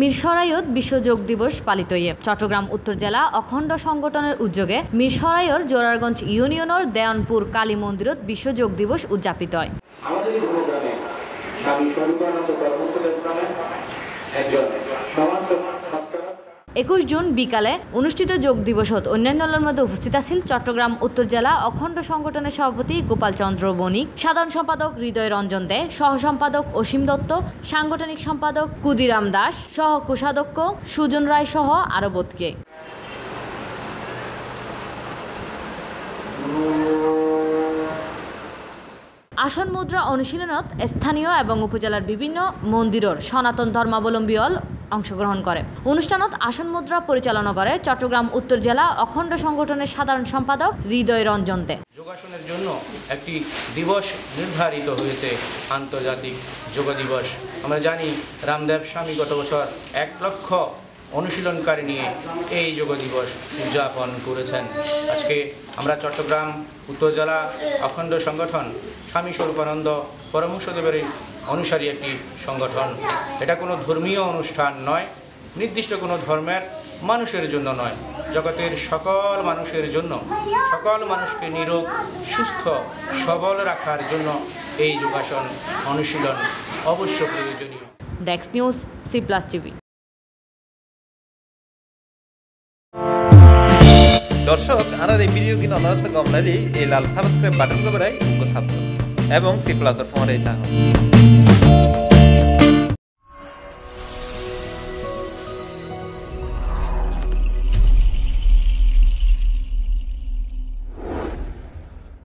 মিরসরাইয়ত বিশ্ব যোগ দিবস পালিত ইয়ে চট্টগ্রাম উত্তর জেলা অখণ্ড সংগঠনের উদ্যোগে মিরসরাইয়র জোরারগঞ্জ ইউনিয়নের দেয়নপুর কালী মন্দিরত বিশ্ব যোগ দিবস উদযাপিত হয়। একুশ জুন বিকালে অনুষ্ঠিত যোগ দিবসত অন্যান্যের মধ্যে উপস্থিত আছিল চট্টগ্রাম, উত্তর জেলা, অখণ্ড সংগঠনের সভাপতি গোপাল চন্দ্র বণিক, সাধারণ সম্পাদক হৃদয় রঞ্জন দে, সহ সম্পাদক অসীম দত্ত, সাংগঠনিক সম্পাদক কুদিরাম দাস, সহ কোষাধ্যক্ষ সুজন রায় সহ আরও বোধকে। আসন মুদ্রা অনুশীলনত স্থানীয় এবং উপজেলার বিভিন্ন মন্দিরের সনাতন ধর্মাবলম্বী অংশগ্রহণ করে। অনুষ্ঠানত আসন মুদ্রা পরিচালনা করে চট্টগ্রাম উত্তর জেলা অখণ্ড সংগঠনের সাধারণ সম্পাদক হৃদয় রঞ্জন দে। যোগাসনের জন্য একটি দিবস নির্ধারিত হয়েছে, আন্তর্জাতিক যোগ দিবস। আমরা জানি রামদেব স্বামী গত বছর এক লক্ষ অনুশীলনকারী নিয়ে এই যোগ দিবস উদযাপন করেছেন। আজকে আমরা চট্টগ্রাম, উত্তর জেলা অখণ্ড সংগঠন স্বামী স্বরূপানন্দ পরমহংসদেবের অনুসারী একটি সংগঠন। এটা কোনো ধর্মীয় অনুষ্ঠান নয়, নির্দিষ্ট কোনো ধর্মের মানুষের জন্য নয়। জগতের সকল মানুষের জন্য, সকল মানুষকে নিরোগ, সুস্থ, সবল রাখার জন্য এই যোগাসন, অনুশীলন অবশ্য প্রয়োজনীয়। ডেক্স নিউজ সি প্লাস টিভি দর্শক আর এই ভিডিও কিনা কম গমলালি এই লাল সাবস্ক্রাইব বাটন করে এবং সি প্লাসর ফোন এই